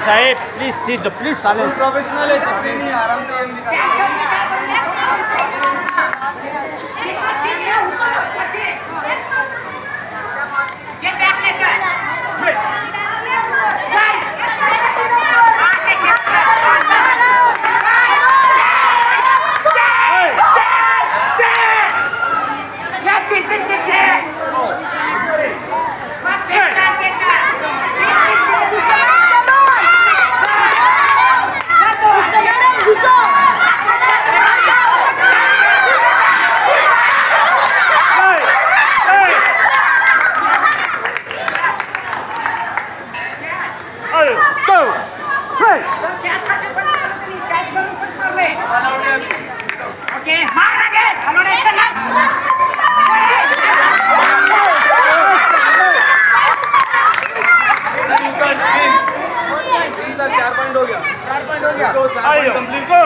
Saheb please seat please चालेल professional है नहीं आराम go. चार पॉइंट हो गया। चार पॉइंट हो गया चार पॉइंट go.